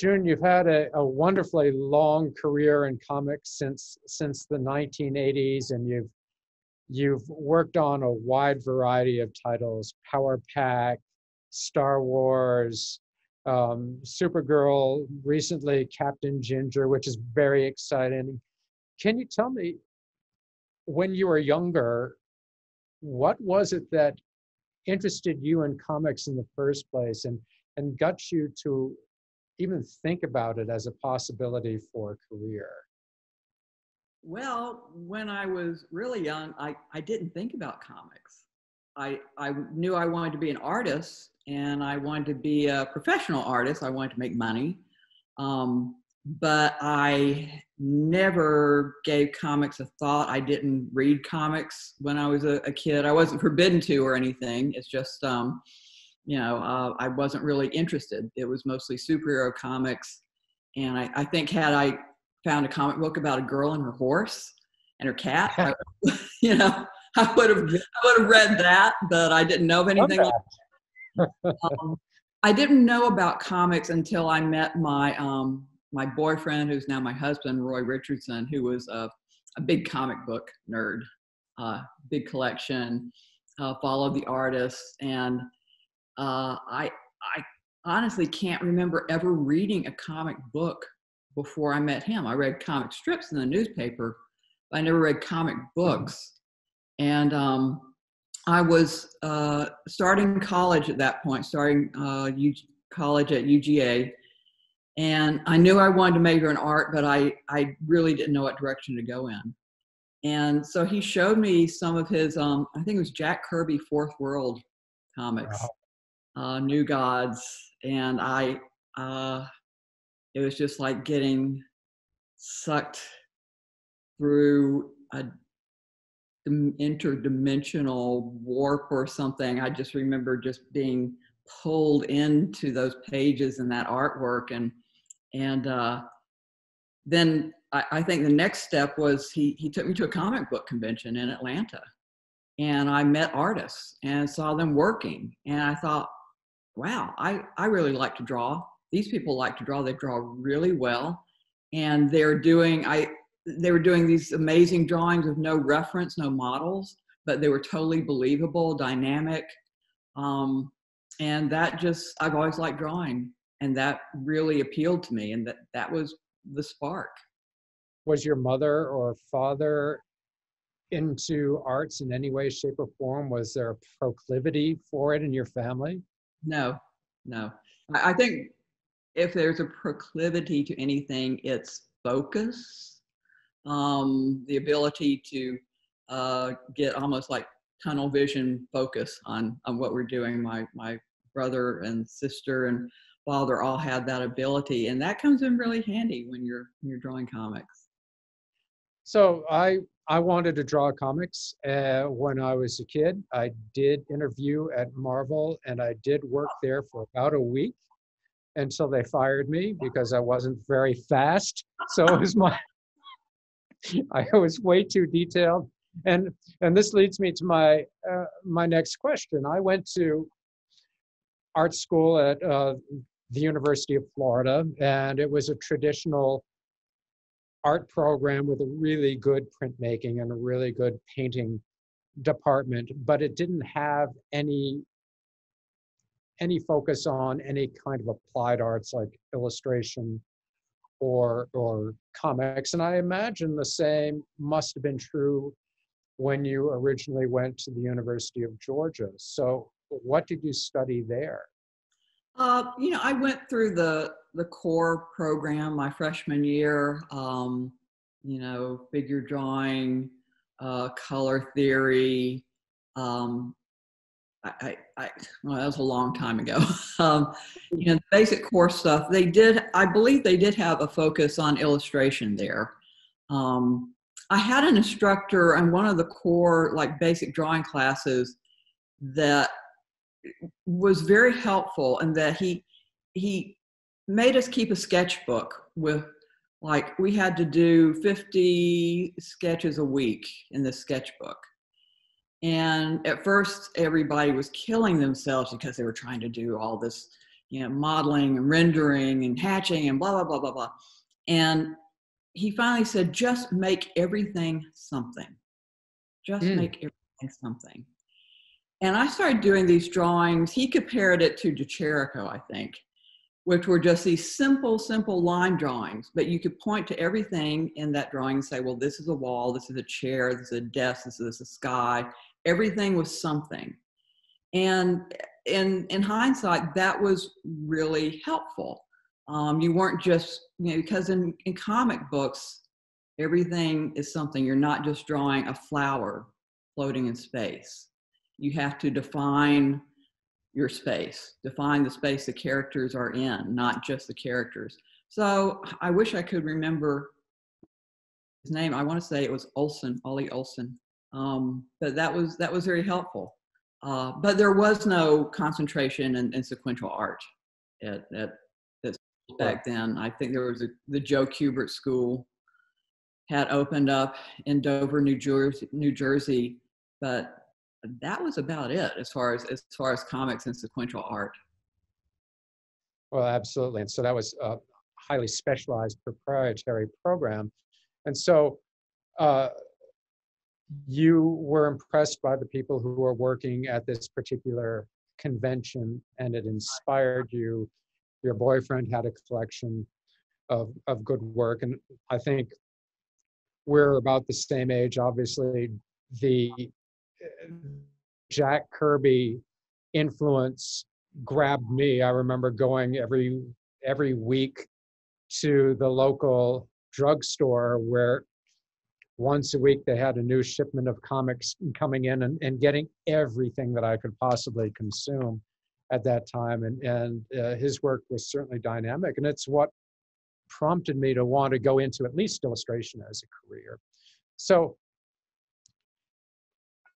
June, you've had a, a wonderfully long career in comics since since the 1980s, and you've you've worked on a wide variety of titles: Power Pack, Star Wars, um, Supergirl, recently Captain Ginger, which is very exciting. Can you tell me, when you were younger, what was it that interested you in comics in the first place and, and got you to even think about it as a possibility for a career? Well, when I was really young, I, I didn't think about comics. I, I knew I wanted to be an artist and I wanted to be a professional artist. I wanted to make money. Um, but I never gave comics a thought. I didn't read comics when I was a, a kid. I wasn't forbidden to or anything. It's just, um, you know, uh, I wasn't really interested. It was mostly superhero comics. And I, I, think had I found a comic book about a girl and her horse and her cat, I, you know, I would have I would have read that, but I didn't know of anything like um, I didn't know about comics until I met my um, my boyfriend, who's now my husband, Roy Richardson, who was a, a big comic book nerd, uh, big collection, uh, followed the artists, and uh, I I honestly can't remember ever reading a comic book before I met him. I read comic strips in the newspaper, but I never read comic books, and um, I was uh, starting college at that point, starting uh, U- college at UGA, and I knew I wanted to major in art, but I I really didn't know what direction to go in. And so he showed me some of his, um, I think it was Jack Kirby Fourth World comics, wow. Uh, New Gods, and I, uh, it was just like getting sucked through a interdimensional warp or something. I just remember just being pulled into those pages and that artwork and and uh, then I, I, think the next step was he he took me to a comic book convention in Atlanta and I met artists and saw them working and I thought wow I, I really like to draw these people like to draw they draw really well and they're doing I they were doing these amazing drawings with no reference, no models, but they were totally believable, dynamic. Um, and that just, I've always liked drawing. And that really appealed to me. And that, that was the spark. Was your mother or father into arts in any way, shape, or form? Was there a proclivity for it in your family? No, no. I, think if there's a proclivity to anything, it's focus um, the ability to uh, get almost like tunnel vision focus on, on what we're doing. My, my brother and sister and father all had that ability and that comes in really handy when you're, when you're drawing comics. So I, I wanted to draw comics uh, when I was a kid. I did interview at Marvel and I did work there for about a week until they fired me because I wasn't very fast. So it was my I was way too detailed. And and this leads me to my uh, my next question. I went to art school at uh, the University of Florida, and it was a traditional art program with a really good printmaking and a really good painting department, but it didn't have any any focus on any kind of applied arts like illustration or or comics. And i imagine the same must have been true when you originally went to the university of georgia. So what did you study there uh, you know i went through the the core program my freshman year um, you know figure drawing uh, color theory um, I, I, well, that was a long time ago. um, you know, basic core stuff. They did, I believe, they did have a focus on illustration there. Um, I had an instructor on one of the core, like basic drawing classes, that was very helpful, in that he he made us keep a sketchbook with like we had to do 50 sketches a week in the sketchbook and at first, everybody was killing themselves because they were trying to do all this, you know, modeling and rendering and hatching and blah, blah, blah, blah, blah. And he finally said, just make everything something. Just mm. make everything something. And I started doing these drawings. He compared it to De I think, which were just these simple, simple line drawings. But you could point to everything in that drawing and say, well, this is a wall, this is a chair, this is a desk, this is a sky. Everything was something. And in, in hindsight, that was really helpful. Um, you weren't just, you know, because in, in comic books, everything is something. You're not just drawing a flower floating in space you have to define your space, define the space the characters are in, not just the characters. So I wish I could remember his name. I want to say it was Olson, Ollie Olson. Um, but that was that was very helpful. Uh, but there was no concentration in, in sequential art at, at, at back then. I think there was a, the Joe Kubert School had opened up in Dover, New Jersey, New Jersey, but that was about it as far as as far as comics and sequential art. Well, absolutely. And so that was a highly specialized proprietary program. And so uh, you were impressed by the people who were working at this particular convention and it inspired you. Your boyfriend had a collection of, of good work. And I think we're about the same age. Obviously, the Jack Kirby influence grabbed me. I remember going every every week to the local drugstore where once a week they had a new shipment of comics coming in and, and getting everything that I could possibly consume at that time. And, and uh, his work was certainly dynamic. And it's what prompted me to want to go into at least illustration as a career. So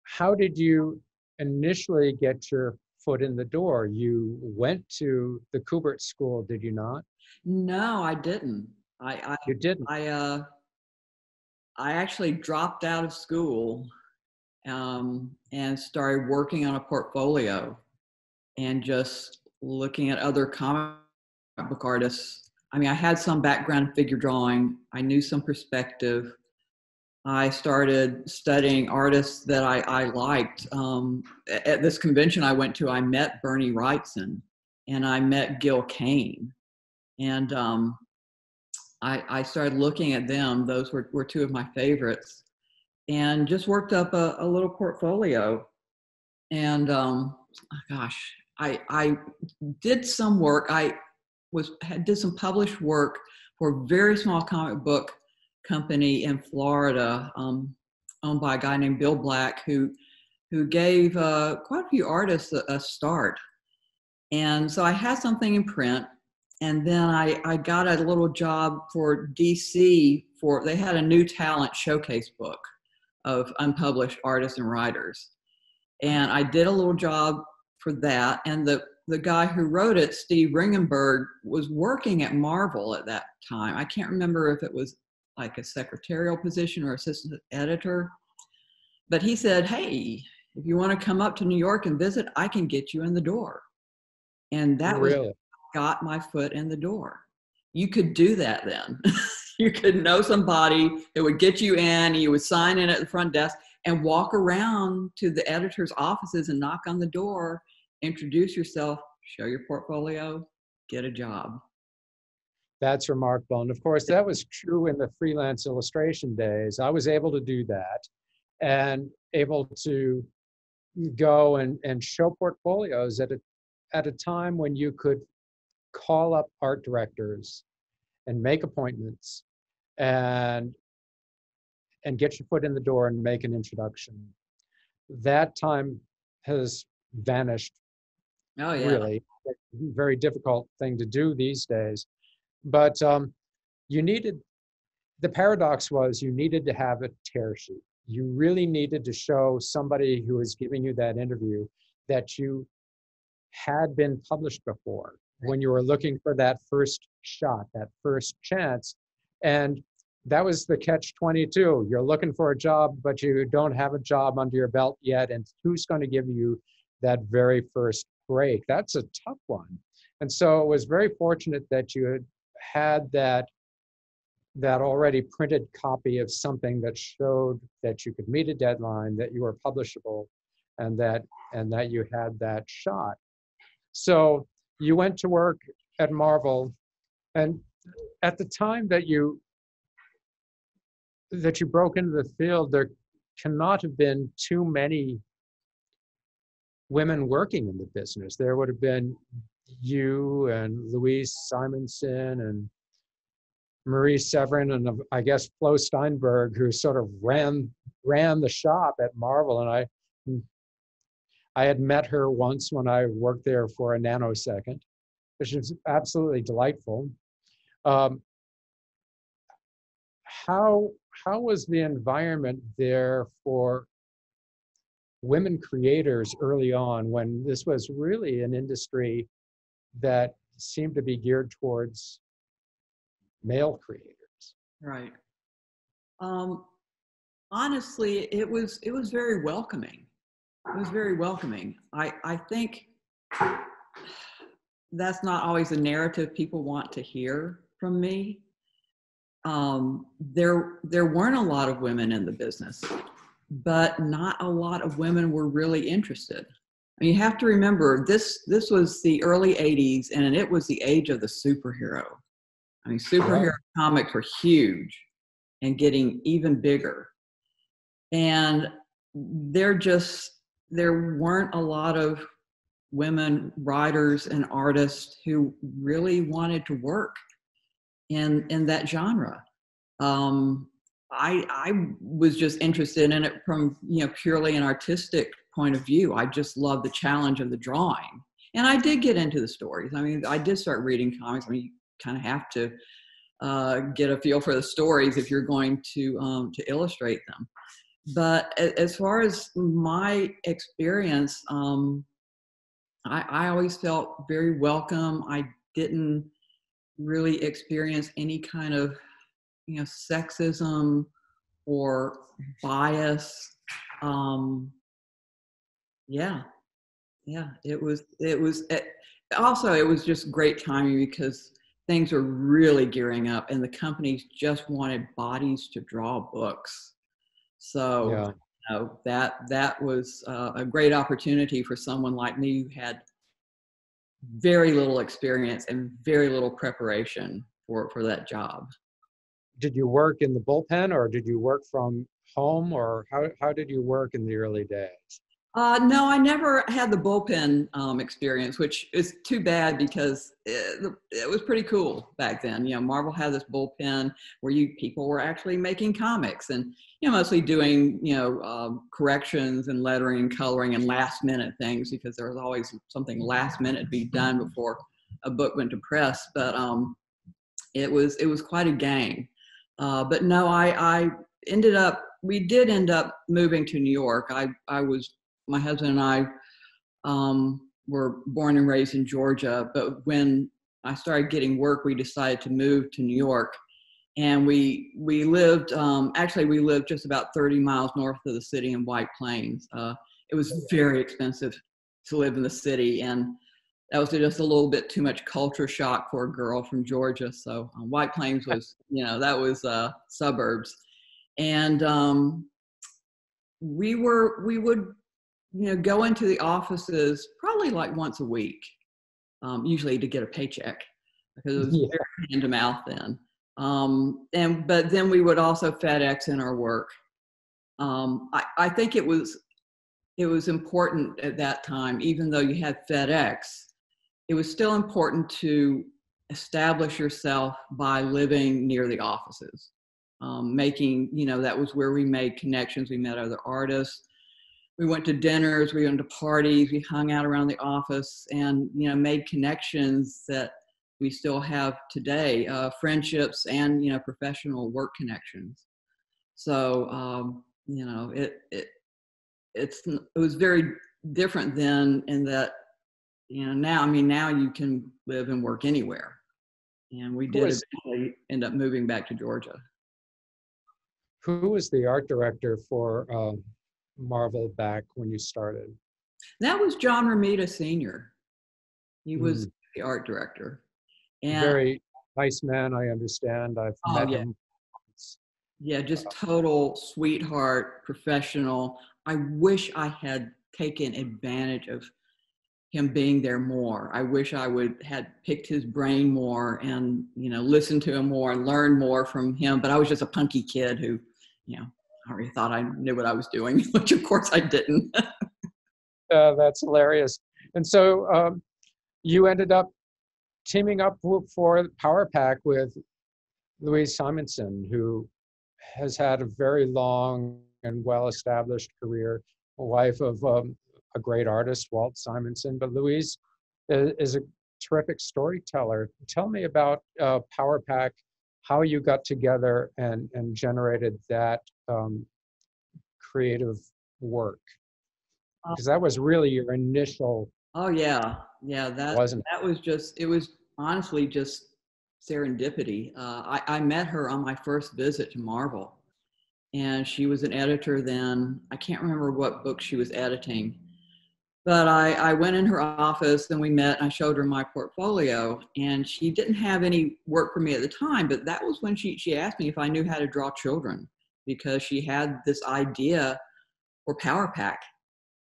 how did you initially get your foot in the door? You went to the Kubert School, did you not? No, I didn't. I, I you didn't. I uh, I actually dropped out of school um, and started working on a portfolio and just looking at other comic book artists. I mean, I had some background in figure drawing. I knew some perspective. I started studying artists that I, I liked. Um, at this convention I went to, I met Bernie Wrightson and I met Gil Kane. And um, I, I, started looking at them. Those were, were two of my favorites. And just worked up a, a little portfolio. And um, gosh, I, I did some work. I was did some published work for a very small comic book company in Florida, um, owned by a guy named Bill Black, who who gave uh, quite a few artists a, a, start. And so I had something in print, and then I, I got a little job for DC for they had a new talent showcase book of unpublished artists and writers, and I did a little job for that. And the the guy who wrote it, Steve Ringgenberg, was working at Marvel at that time. I can't remember if it was like a secretarial position or assistant editor. But he said, Hey, if you want to come up to New York and visit, I can get you in the door. And that really? was got my foot in the door. You could do that then. you could know somebody that would get you in, you would sign in at the front desk and walk around to the editor's offices and knock on the door, introduce yourself, show your portfolio, get a job. That's remarkable. And of course, that was true in the freelance illustration days. I was able to do that and able to go and, and show portfolios at a, at a time when you could call up art directors and make appointments and and get your foot in the door and make an introduction. That time has vanished. Oh yeah. Really, very difficult thing to do these days. But um, you needed, the paradox was you needed to have a tear sheet. You really needed to show somebody who was giving you that interview that you had been published before when you were looking for that first shot, that first chance. And that was the catch 22. You're looking for a job, but you don't have a job under your belt yet. And who's going to give you that very first break? That's a tough one. And so it was very fortunate that you had had that that already printed copy of something that showed that you could meet a deadline, that you were publishable, and that and that you had that shot. So you went to work at Marvel, and at the time that you that you broke into the field, there cannot have been too many women working in the business. There would have been you and Louise Simonson and Marie Severin and I guess Flo Steinberg, who sort of ran ran the shop at Marvel, and I I had met her once when I worked there for a nanosecond, which was absolutely delightful. Um, how how was the environment there for women creators early on when this was really an industry that seem to be geared towards male creators. Right. Um, honestly it was it was very welcoming. It was very welcoming. I i think that's not always a narrative people want to hear from me. Um, there there weren't a lot of women in the business, but not a lot of women were really interested. You have to remember this this was the early 80s and it was the age of the superhero. I mean, superhero comics were huge and getting even bigger. And there just there weren't a lot of women writers and artists who really wanted to work in in that genre. Um, I I was just interested in it from you know purely an artistic point of view. I just love the challenge of the drawing, and I did get into the stories. I mean, I did start reading comics. I mean, you kind of have to uh, get a feel for the stories if you're going to um, to illustrate them. But as far as my experience, um, I, I always felt very welcome. I didn't really experience any kind of you know sexism or bias um yeah yeah it was it was it, also it was just great timing because things were really gearing up and the companies just wanted bodies to draw books so yeah. you know, that that was uh, a great opportunity for someone like me who had very little experience and very little preparation for for that job. Did you work in the bullpen or did you work from home or how, how did you work in the early days? Uh, no, I never had the bullpen um, experience, which is too bad because it, it, was pretty cool back then. You know, Marvel had this bullpen where you people were actually making comics and you know mostly doing you know um, corrections and lettering and coloring and last minute things because there was always something last minute to be done before a book went to press. But um, it was it was quite a game. Uh, but no, I I ended up we did end up moving to New York. I I was my husband and I um, were born and raised in Georgia, but when I started getting work, we decided to move to New York. And we we lived um, actually we lived just about 30 miles north of the city in White Plains. Uh, it was very expensive to live in the city, and that was just a little bit too much culture shock for a girl from Georgia. So uh, White Plains was you know that was uh, suburbs, and um, we were we would you know, go into the offices probably like once a week, um, usually to get a paycheck because it was yeah. very hand to mouth then. Um, and but then we would also FedEx in our work. Um, I, I think it was it was important at that time, even though you had FedEx, it was still important to establish yourself by living near the offices. Um, making, you know, that was where we made connections. We met other artists we went to dinners, we went to parties, we hung out around the office, and you know made connections that we still have today, uh, friendships and you know professional work connections. So um, you know it it it's it was very different then in that you know now I mean now you can live and work anywhere, and we did eventually end up moving back to Georgia. Who was the art director for? Um Marvel back when you started? That was John Romita Sr. He was mm. the art director. And Very nice man, I understand. I've Oh, met yeah. him. yeah, just total sweetheart, professional. I wish I had taken advantage of him being there more. I wish I would had picked his brain more and you know listened to him more and learned more from him. But I was just a punky kid who, you know, I already thought I knew what I was doing, which of course I didn't. Uh, that's hilarious. And so um, you ended up teaming up for Power Pack with Louise Simonson, who has had a very long and well-established career, a wife of um, a great artist, Walt Simonson. But Louise is, is a terrific storyteller. Tell me about uh, Power Pack, how you got together and, and generated that um, creative work. Because that was really your initial, Oh yeah, yeah. That wasn't that was just it was honestly just serendipity. Uh, I, I met her on my first visit to Marvel, and she was an editor then. I can't remember what book she was editing, but I, I went in her office and we met. And I showed her my portfolio, and she didn't have any work for me at the time. But that was when she she asked me if I knew how to draw children because she had this idea for Power Pack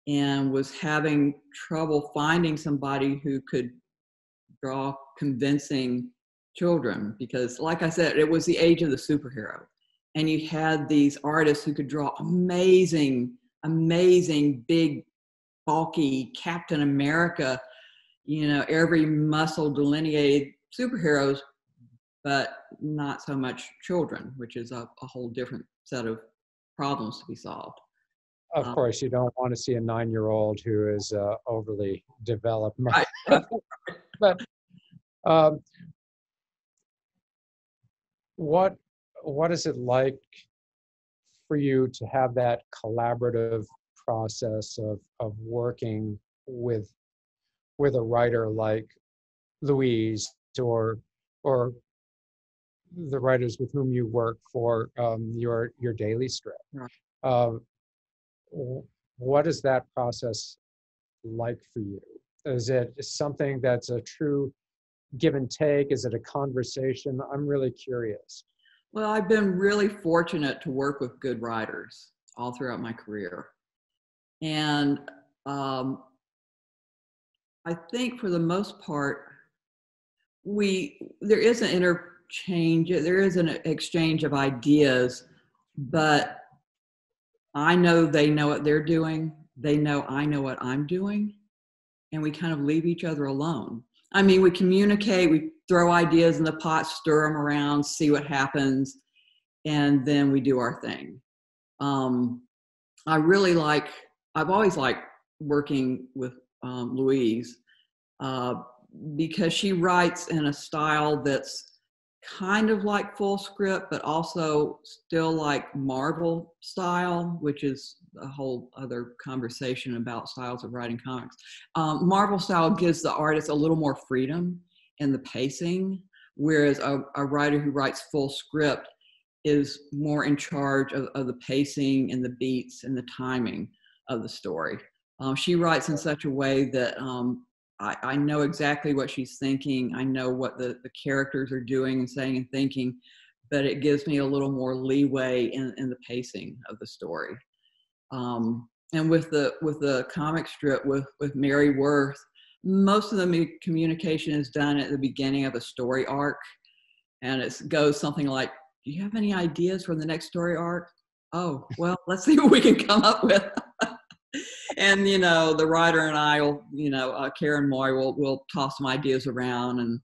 and was having trouble finding somebody who could draw convincing children because like i said it was the age of the superhero and you had these artists who could draw amazing amazing big bulky captain america you know every muscle delineated superheroes but not so much children which is a, a whole different set of problems to be solved Of Um, course, you don't want to see a nine-year-old who is uh, overly developed. Right. but um, what what is it like for you to have that collaborative process of of working with with a writer like Louise or or the writers with whom you work for um, your your daily strip? Right. Um, what is that process like for you? Is it something that's a true give and take? Is it a conversation? I'm really curious. Well, I've been really fortunate to work with good writers all throughout my career. And um, I think for the most part, we there is an interchange, there is an exchange of ideas, but I know they know what they're doing. They know I know what I'm doing. And we kind of leave each other alone. I mean, we communicate, we throw ideas in the pot, stir them around, see what happens, and then we do our thing. Um, I really like, I've always liked working with um, Louise uh, because she writes in a style that's kind of like full script, but also still like Marvel style, which is a whole other conversation about styles of writing comics. Um, Marvel style gives the artist a little more freedom in the pacing, whereas a, a writer who writes full script is more in charge of, of the pacing and the beats and the timing of the story. Um, she writes in such a way that um, I, I know exactly what she's thinking. I know what the, the characters are doing and saying and thinking, but it gives me a little more leeway in, in the pacing of the story. Um, and with the with the comic strip with with Mary Worth, most of the communication is done at the beginning of a story arc, and it goes something like, "Do you have any ideas for the next story arc?" Oh, well, let's see what we can come up with. And you know, the writer and I will, you know, uh, Karen Moy will will toss some ideas around and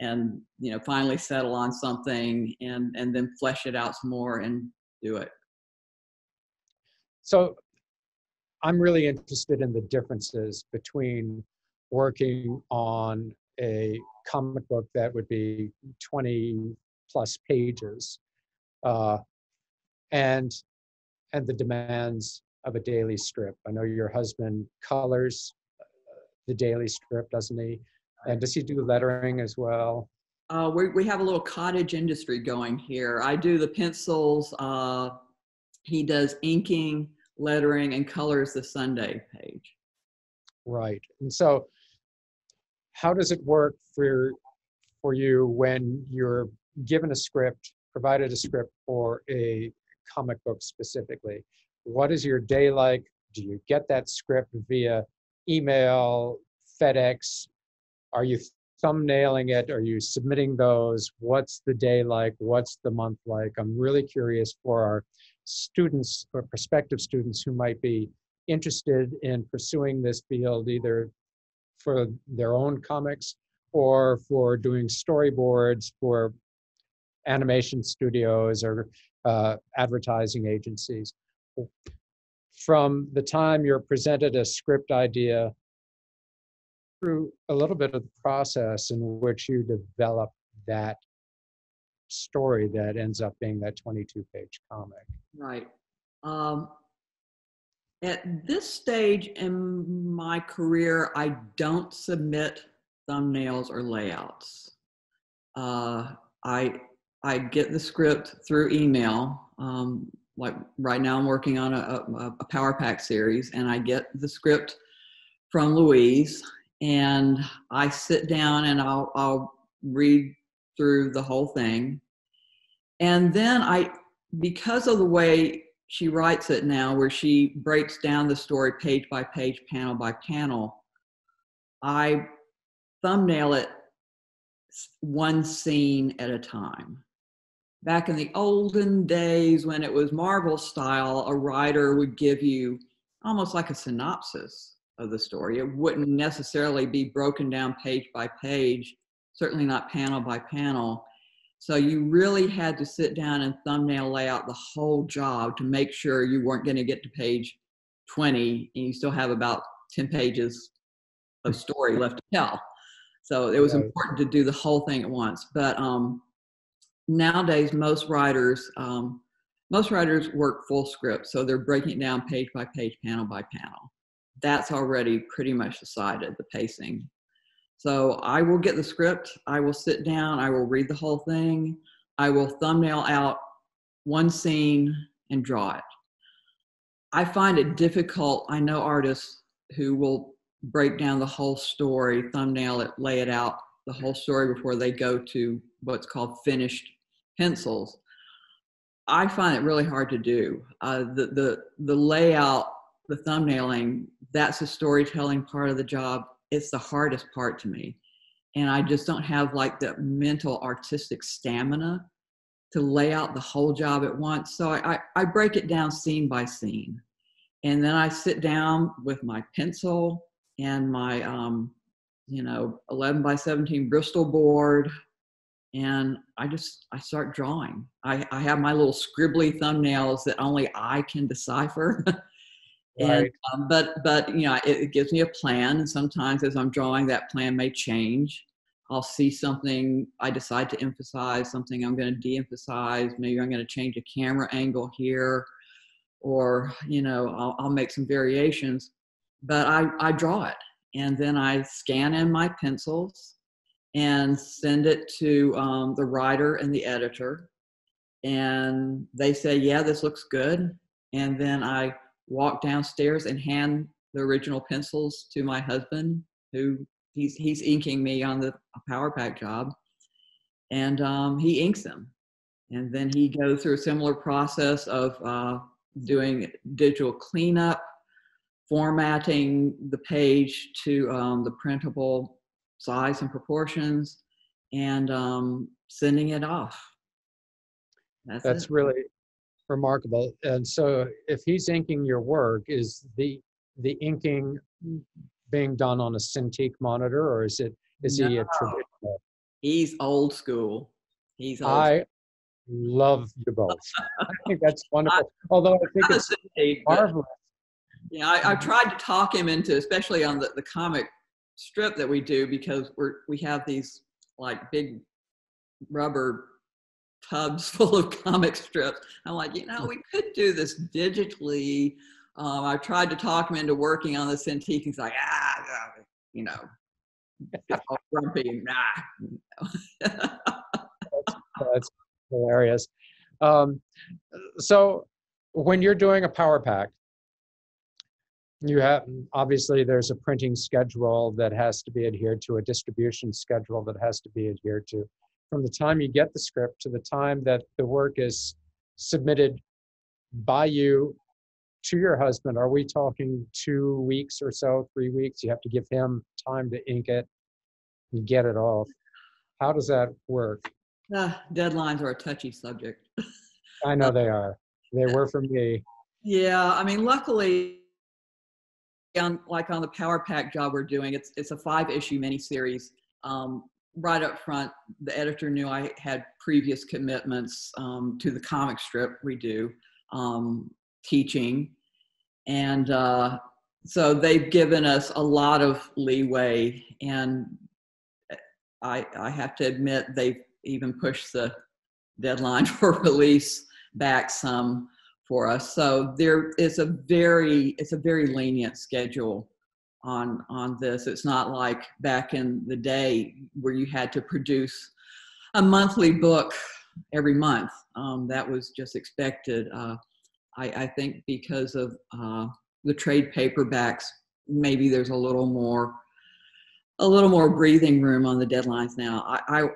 and you know finally settle on something and and then flesh it out some more and do it. So I'm really interested in the differences between working on a comic book that would be 20 plus pages uh, and and the demands of a daily strip. I know your husband colors uh, the daily strip, doesn't he? And does he do lettering as well? Uh, we, we have a little cottage industry going here. I do the pencils. Uh, he does inking, lettering, and colors the Sunday page. Right. And so how does it work for for you when you're given a script, provided a script for a comic book specifically? What is your day like? Do you get that script via email, FedEx? Are you thumbnailing it? Are you submitting those? What's the day like? What's the month like? I'm really curious for our students or prospective students who might be interested in pursuing this field, either for their own comics or for doing storyboards for animation studios or uh, advertising agencies. From the time you're presented a script idea through a little bit of the process in which you develop that story that ends up being that 22 page comic. Right. Um, at this stage in my career, I don't submit thumbnails or layouts. Uh, I I get the script through email. Um, like right now, I'm working on a, a, Power Pack series, and I get the script from Louise, and I sit down and I'll, I'll read through the whole thing. And then I, because of the way she writes it now, where she breaks down the story page by page, panel by panel, I thumbnail it one scene at a time. Back in the olden days when it was Marvel style, a writer would give you almost like a synopsis of the story. It wouldn't necessarily be broken down page by page, certainly not panel by panel. So you really had to sit down and thumbnail lay out the whole job to make sure you weren't going to get to page 20 and you still have about 10 pages of story left to tell. So it was important to do the whole thing at once. But um, nowadays, most writers, um, most writers work full script, so they're breaking it down page by page, panel by panel that's already pretty much decided the pacing. So I will get the script, I will sit down, I will read the whole thing, I will thumbnail out one scene and draw it. I find it difficult. I know artists who will break down the whole story, thumbnail it, lay it out, the whole story before they go to what's called finished pencils. I find it really hard to do. Uh, the, the, the layout the thumbnailing, that's the storytelling part of the job. It's the hardest part to me. And I just don't have like the mental artistic stamina to lay out the whole job at once. So I, I, I break it down scene by scene. And then I sit down with my pencil and my, um, you know, 11 by 17 Bristol board. And I just, I start drawing. I, I have my little scribbly thumbnails that only I can decipher. and right. um, but but you know it, it, gives me a plan and sometimes as i'm drawing that plan may change i'll see something i decide to emphasize something i'm going to de-emphasize maybe i'm going to change a camera angle here or you know I'll, I'll make some variations but i i draw it and then i scan in my pencils and send it to um, the writer and the editor. And they say yeah this looks good. And then i walk downstairs and hand the original pencils to my husband, who he's he's inking me on the power pack job, and um, he inks them, and then he goes through a similar process of uh, doing digital cleanup, formatting the page to um, the printable size and proportions, and um, sending it off. That's, That's really remarkable. And so, if he's inking your work, is the the inking being done on a Cintiq monitor, or is it is no. he a traditional? He's old school. He's old I school. love you both. I think that's wonderful. I, Although I think it's Cintiq, marvelous. Yeah, I, I've tried to talk him into, especially on the, the comic strip that we do, because we're we have these like big rubber tubs full of comic strips. I'm like, you know, we could do this digitally. Um, I tried to talk him into working on the Cintiq. He's like, ah, you know, all grumpy nah. that's, that's, hilarious. Um, so when you're doing a power pack, you have obviously there's a printing schedule that has to be adhered to a distribution schedule that has to be adhered to. From the time you get the script to the time that the work is submitted by you to your husband are we talking two weeks or so three weeks? You have to give him time to ink it and get it off. How does that work? Uh, deadlines are a touchy subject. I know they are. They were for me. Yeah i mean luckily on like on the power pack job we're doing it's it's a five issue miniseries. Um, right up front the editor knew i had previous commitments um, to the comic strip we do um, teaching. And uh, so they've given us a lot of leeway and i i have to admit they've even pushed the deadline for release back some for us. So there is a very it's a very lenient schedule on on this. It's not like back in the day where you had to produce a monthly book every month. Um, that was just expected. Uh, I, I, think because of uh, the trade paperbacks, maybe there's a little more a little more breathing room on the deadlines now. I, I,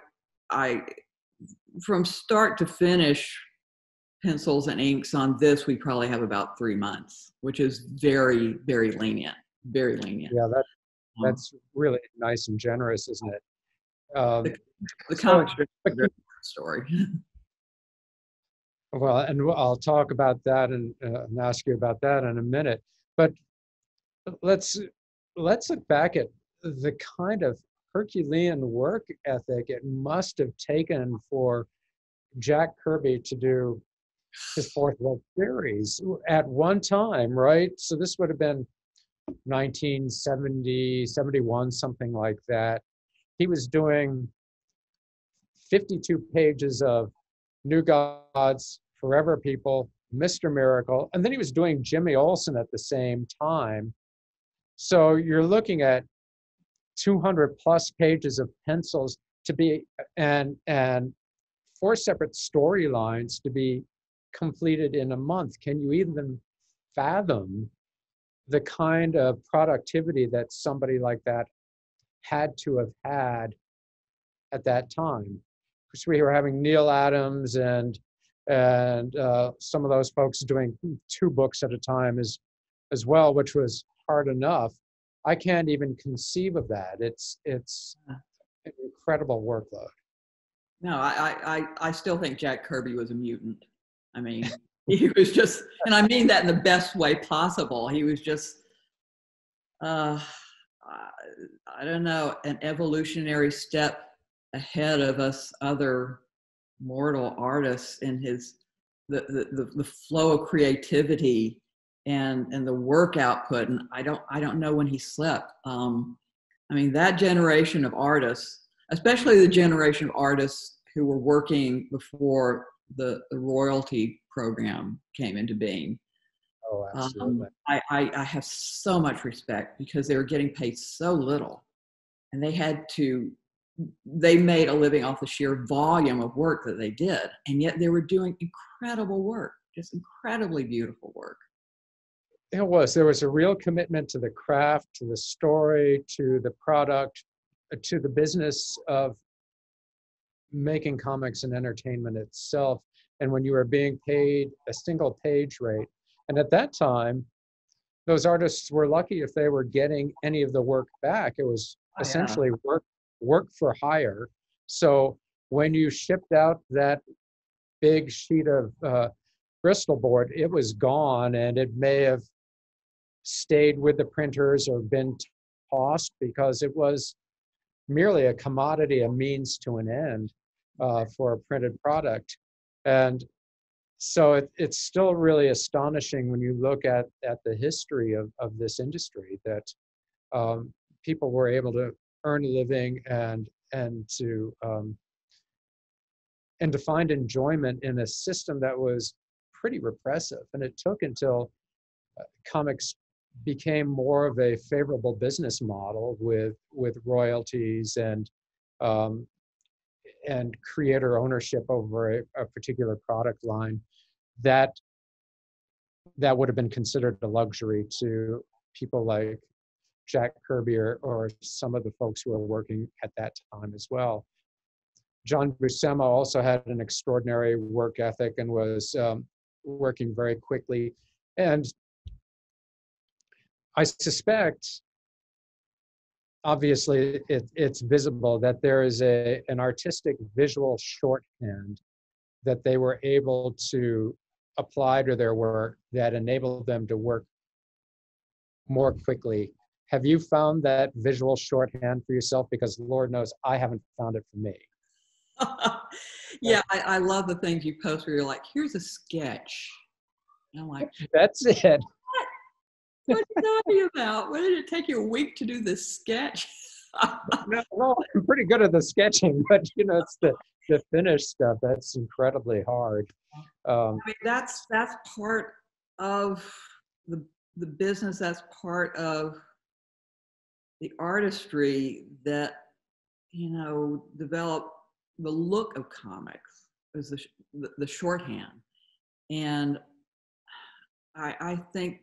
I from start to finish pencils and inks on this, we probably have about three months, which is very, very lenient, very lenient. Yeah, that um, that's really nice and generous, isn't it? Um, the, the comic so, story. well, and I'll talk about that and, uh, and ask you about that in a minute. But let's let's look back at the kind of Herculean work ethic it must have taken for Jack Kirby to do his fourth World Series at one time, right? So this would have been 1970, 71, something like that. He was doing 52 pages of New Gods, Forever People, Mr. Miracle, and then he was doing Jimmy Olsen at the same time. So you're looking at 200 plus pages of pencils to be and and four separate storylines to be completed in a month. Can you even fathom the kind of productivity that somebody like that had to have had at that time? Because we were having Neal Adams and and uh, some of those folks doing two books at a time as as well, which was hard enough. I can't even conceive of that. It's it's an incredible workload. No, I, I I still think Jack Kirby was a mutant. I mean, he was just, and I mean that in the best way possible. He was just, uh, I don't know, an evolutionary step ahead of us other mortal artists in his the, the, the flow of creativity and and the work output and i don't i don't know when he slept um, i mean that generation of artists especially the generation of artists who were working before the, the royalty program came into being. Oh, um, absolutely. Um, I, I, I have so much respect because they were getting paid so little and they had to they made a living off the sheer volume of work that they did and yet they were doing incredible work just incredibly beautiful work it was there was a real commitment to the craft to the story to the product to the business of making comics and entertainment itself and when you were being paid a single page rate. And at that time those artists were lucky if they were getting any of the work back. It was oh, essentially yeah. work work for hire. So when you shipped out that big sheet of uh, bristol board it was gone and it may have stayed with the printers or been tossed because it was merely a commodity, a means to an end uh, for a printed product. And so it, it's still really astonishing when you look at, at the history of, of this industry that um, people were able to earn a living and and to um, and to find enjoyment in a system that was pretty repressive. And it took until uh, comics became more of a favorable business model with with royalties and um, and creator ownership over a, a, particular product line that that would have been considered a luxury to people like Jack Kirby or, or some of the folks who were working at that time as well. John Buscema also had an extraordinary work ethic and was um, working very quickly. And I suspect, obviously, it, it's visible that there is a, an artistic visual shorthand that they were able to apply to their work that enabled them to work more quickly. Have you found that visual shorthand for yourself? Because Lord knows I haven't found it for me. yeah, I, I, love the things you post where you're like, here's a sketch. And I'm like, that's it. What, are you talking about? What did it take you a week to do this sketch? no, well, I'm pretty good at the sketching, but you know, it's the the finished stuff that's incredibly hard. Um, I mean, that's that's part of the the business. That's part of the artistry that you know develop the look of comics is the, the, the shorthand and I, I think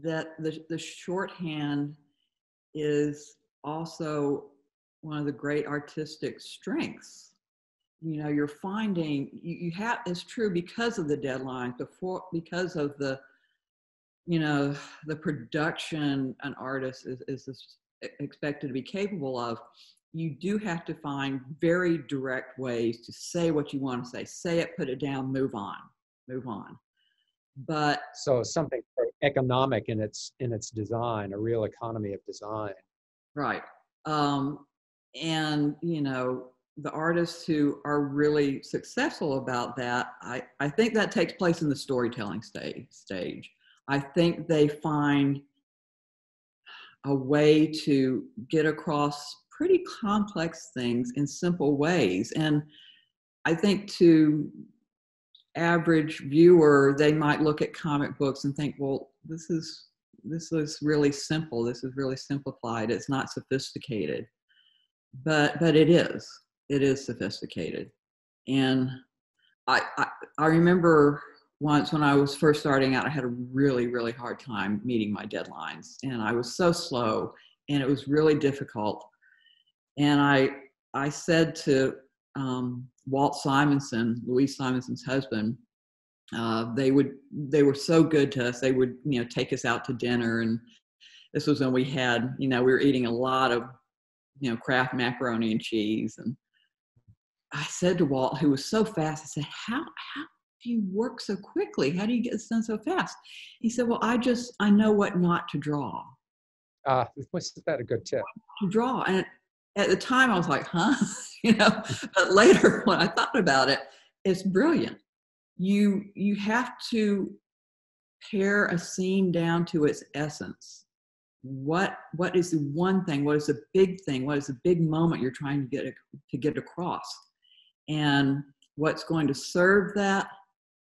that the, the shorthand is also one of the great artistic strengths. You know you're finding you, you have it's true because of the deadline before because of the you know the production an artist is, is expected to be capable of you do have to find very direct ways to say what you want to say. Say it put it down move on move on. But so something economic in its in its design a real economy of design. Right. Um and you know the artists who are really successful about that i i think that takes place in the storytelling stage stage. I think they find a way to get across pretty complex things in simple ways. And I think to average viewer, they might look at comic books and think, well, this is this is really simple. This is really simplified. It's not sophisticated. But but it is. It is sophisticated. And I, I, I remember once when I was first starting out, I had a really, really hard time meeting my deadlines. And I was so slow and it was really difficult. And I, I said to um, Walt Simonson, Louise Simonson's husband, uh, they would, they were so good to us. They would, you know, take us out to dinner. And this was when we had, you know, we were eating a lot of, you know, Kraft macaroni and cheese. And I said to Walt, who was so fast, I said, how, how do you work so quickly? How do you get this done so fast? He said, well, I just, I know what not to draw. Uh, was that a good tip? To draw. And at the time I was like, huh? you know, but later when I thought about it, it's brilliant. You you have to pare a scene down to its essence. What what is the one thing? What is the big thing? What is the big moment you're trying to get to get across? And what's going to serve that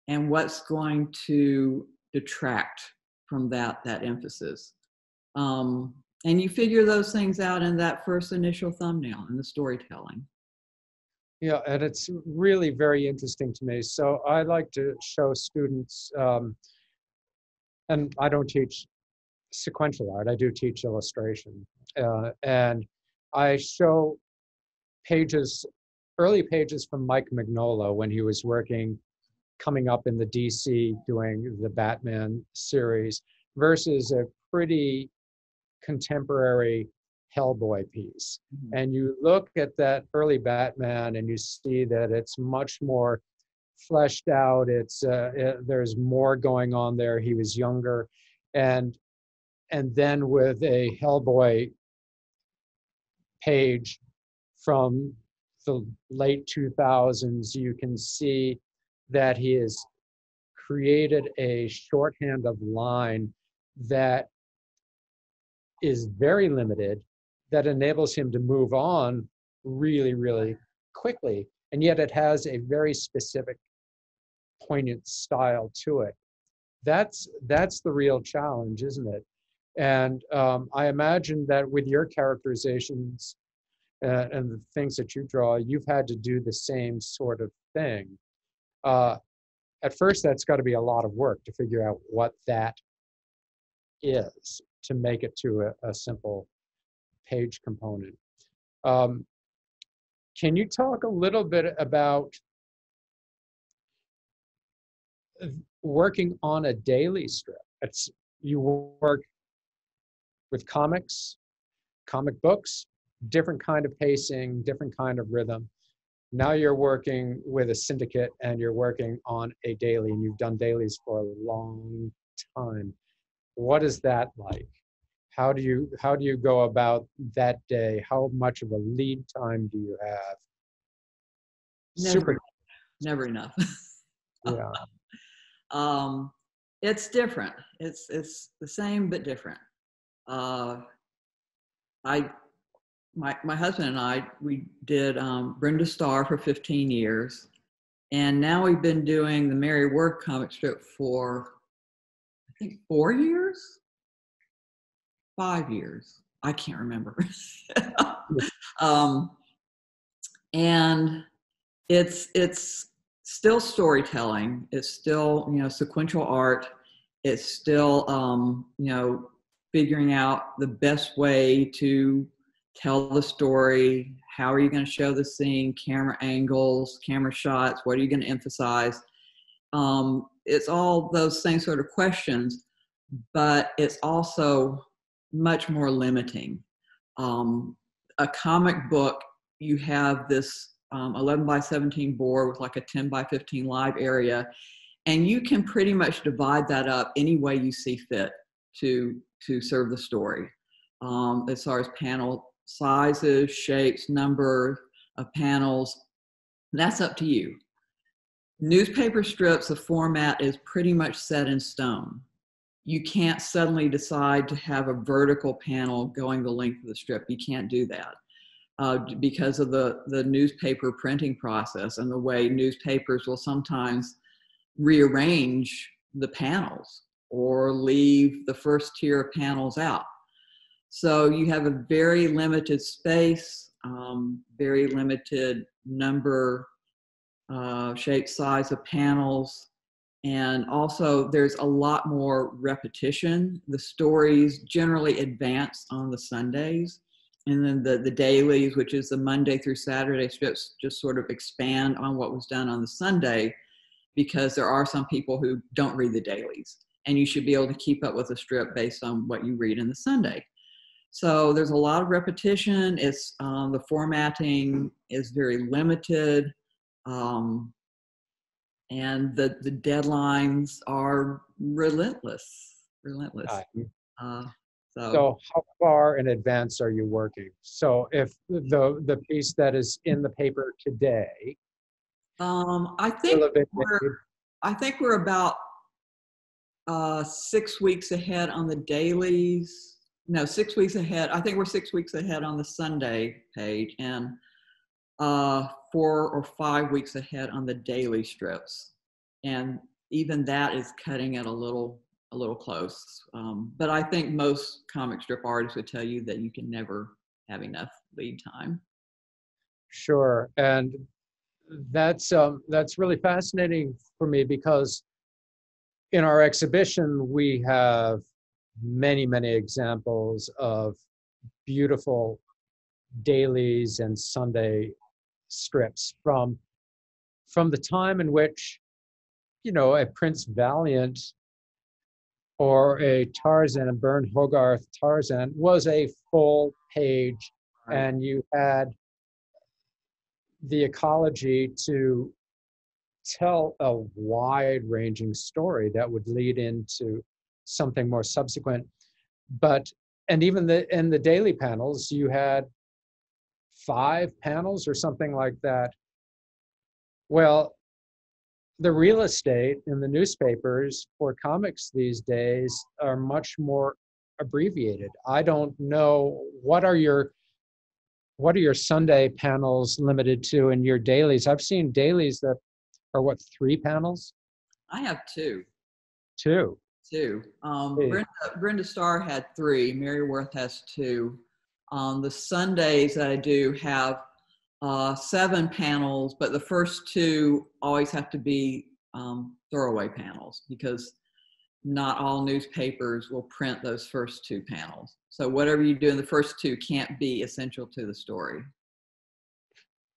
and what's going to detract from that that emphasis. Um, and you figure those things out in that first initial thumbnail in the storytelling. Yeah and it's really very interesting to me. So i like to show students um, and i don't teach sequential art i do teach illustration. Uh, and i show pages early pages from mike mignola when he was working coming up in the dc doing the batman series versus a pretty contemporary Hellboy piece. Mm-hmm. And you look at that early Batman and you see that it's much more fleshed out. It's uh, it, there's more going on there. He was younger, and and then with a Hellboy page from the late 2000s, you can see that he has created a shorthand of line that is very limited that enables him to move on really, really quickly. And yet it has a very specific, poignant style to it. That's that's the real challenge, isn't it? And um, I imagine that with your characterizations uh, and the things that you draw, you've had to do the same sort of thing. Uh, at first, that's got to be a lot of work to figure out what that is to make it to a, a simple page component. Um, can you talk a little bit about working on a daily strip? It's you work with comics, comic books, different kind of pacing, different kind of rhythm. Now you're working with a syndicate and you're working on a daily, and you've done dailies for a long time. What is that like? How do you how do you go about that day? How much of a lead time do you have? Never, Super. Never enough. yeah. Um, it's different. It's it's the same but different. Uh, I my my husband and I we did um, Brenda Starr for 15 years, and now we've been doing the Mary Worth comic strip for I think four years, five years. I can't remember. um, and it's it's still storytelling. It's still you know sequential art. It's still um, you know figuring out the best way to tell the story how are you going to show the scene camera angles camera shots what are you going to emphasize um, it's all those same sort of questions but it's also much more limiting um, a comic book you have this um, 11 by 17 board with like a 10 by 15 live area and you can pretty much divide that up any way you see fit to to serve the story um, as far as panel sizes, shapes, number of panels. That's up to you. Newspaper strips, the format is pretty much set in stone. You can't suddenly decide to have a vertical panel going the length of the strip. You can't do that uh, because of the, the newspaper printing process and the way newspapers will sometimes rearrange the panels or leave the first tier of panels out. So you have a very limited space, um, very limited number, uh, shape, size of panels. And also, there's a lot more repetition. The stories generally advance on the Sundays. And then the, the dailies, which is the Monday through Saturday strips, just sort of expand on what was done on the Sunday because there are some people who don't read the dailies. And you should be able to keep up with a strip based on what you read in the Sunday. So there's a lot of repetition. It's um, the formatting is very limited, um, and the the deadlines are relentless. Relentless. Uh, so, so how far in advance are you working? So if the the piece that is in the paper today, um, I think we're, I think we're about uh, six weeks ahead on the dailies no, six weeks ahead. I think we're six weeks ahead on the Sunday page and uh, four or five weeks ahead on the daily strips. And even that is cutting it a little a little close. Um, but I think most comic strip artists would tell you that you can never have enough lead time. Sure, and that's um, that's really fascinating for me because in our exhibition we have many, many examples of beautiful dailies and Sunday strips from from the time in which you know a Prince Valiant or a Tarzan, Burne Hogarth Tarzan was a full page, right. and you had the ecology to tell a wide ranging story that would lead into something more subsequent. But and even the in the daily panels, you had five panels or something like that. Well, the real estate in the newspapers for comics these days are much more abbreviated. I don't know what are your what are your Sunday panels limited to in your dailies? I've seen dailies that are what three panels? I have two. Two two. Um, Brenda, Brenda Starr had three. Mary Worth has two. Um, the Sundays that I do have uh, seven panels, but the first two always have to be um, throwaway panels because not all newspapers will print those first two panels. So whatever you do in the first two can't be essential to the story.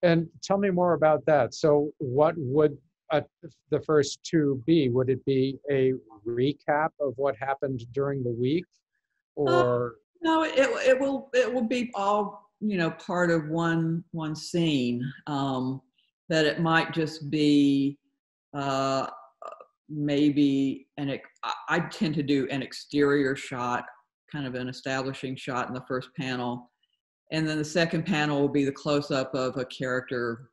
And tell me more about that. So, what would uh, the first two be? Would it be a recap of what happened during the week, Uh, or No, it, it will it will be all you know part of one one scene. Um, that it might just be uh, maybe an I I tend to do an exterior shot, kind of an establishing shot in the first panel, and then the second panel will be the close up of a character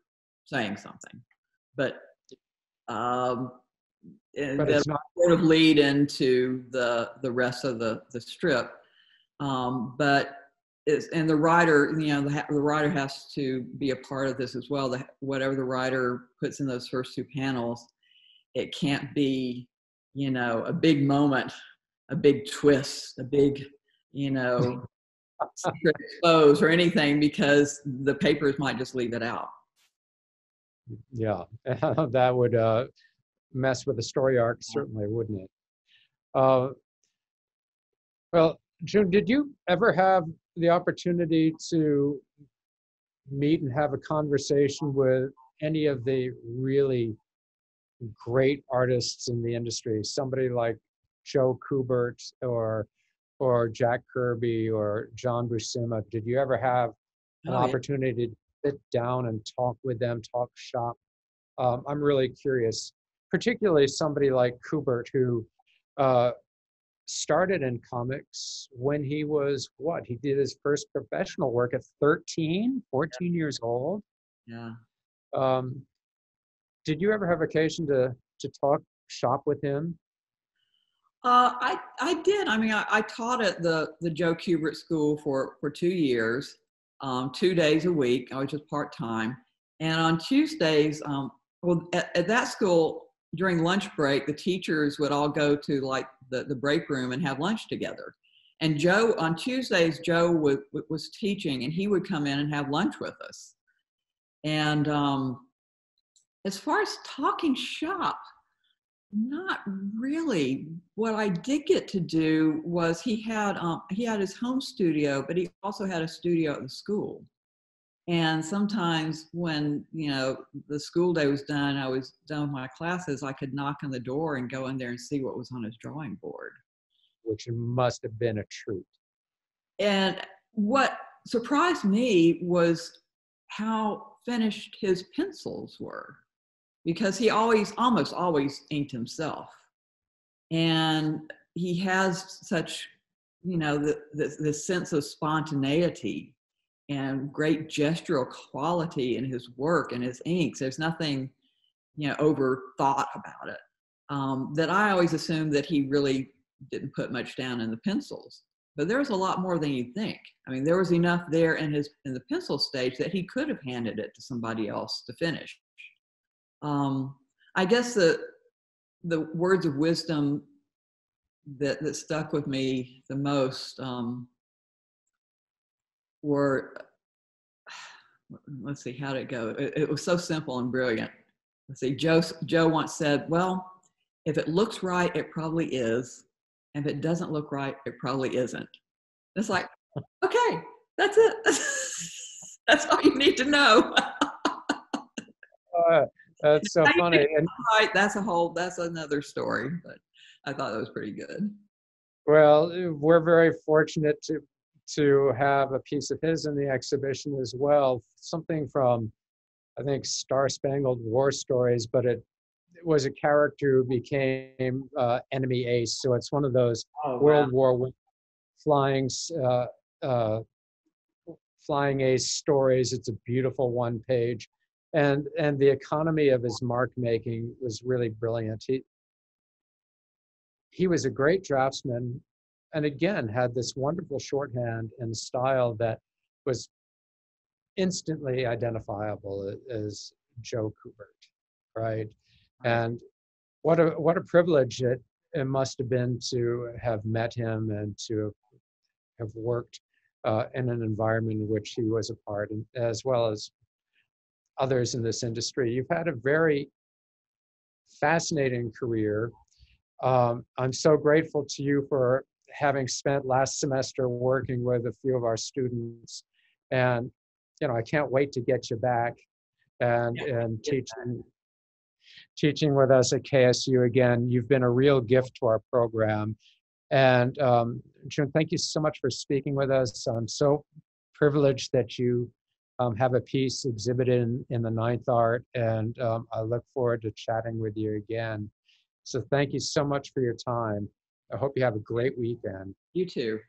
saying something. But um, and but that- sort of lead into the the rest of the the strip um, but it's and the writer you know the, the writer has to be a part of this as well the, whatever the writer puts in those first two panels it can't be you know a big moment a big twist a big you know secret expose or anything because the papers might just leave it out. Yeah that would uh, mess with the story arc certainly wouldn't it? Uh, well june did you ever have the opportunity to meet and have a conversation with any of the really great artists in the industry somebody like joe kubert or or jack kirby or john buscema did you ever have an Oh, yeah. opportunity to sit down and talk with them, talk shop. Um, I'm really curious, particularly somebody like Kubert, who uh, started in comics when he was what? He did his first professional work at 13, 14 years old. yeah Um, did you ever have occasion to to talk shop with him? Uh, I I did. I mean, I, I taught at the the Joe Kubert School for for two years, um, two days a week. I was just part time, and on Tuesdays, um, well, at, at that school during lunch break, the teachers would all go to like the the break room and have lunch together. And Joe on Tuesdays, Joe was was teaching, and he would come in and have lunch with us. And um, as far as talking shop, not really. What I did get to do was he had um, he had his home studio, but he also had a studio at the school. And sometimes when you know the school day was done, I was done with my classes. I could knock on the door and go in there and see what was on his drawing board. Which must have been a treat. And what surprised me was how finished his pencils were because he always, almost always inked himself. And he has such, you know, the, the, the sense of spontaneity and great gestural quality in his work and his inks. There's nothing, you know, overthought about it. Um, that I always assumed that he really didn't put much down in the pencils but there was a lot more than you'd think. I mean, there was enough there in his in the pencil stage that he could have handed it to somebody else to finish. Um, I guess the the words of wisdom that that stuck with me the most um, were let's see how did it go. It, it was so simple and brilliant. Let's see. Joe Joe once said, "Well, if it looks right, it probably is." And if it doesn't look right, it probably isn't. It's like, okay, that's it. that's all you need to know. Uh, that's so funny. And right, that's a whole, that's another story. But I thought that was pretty good. Well, we're very fortunate to to have a piece of his in the exhibition as well. Something from, I think, Star Spangled War Stories, but it, it was a character who became uh, enemy ace. So it's one of those Oh, World War One flying uh, uh, flying ace stories. It's a beautiful one page, and and the economy of his mark making was really brilliant. He he was a great draftsman, and again had this wonderful shorthand and style that was instantly identifiable as Joe Kubert, right? And what a what a privilege it, it must have been to have met him and to have worked uh, in an environment in which he was a part, and as well as others in this industry. You've had a very fascinating career. um, I'm so grateful to you for having spent last semester working with a few of our students. And, you know, I can't wait to get you back and, Yeah, and teaching, teaching with us at KSU again. You've been a real gift to our program. And um, June, thank you so much for speaking with us. I'm so privileged that you um, have a piece exhibited in, in the Ninth Art, and um, I look forward to chatting with you again. So thank you so much for your time. I hope you have a great weekend. You too.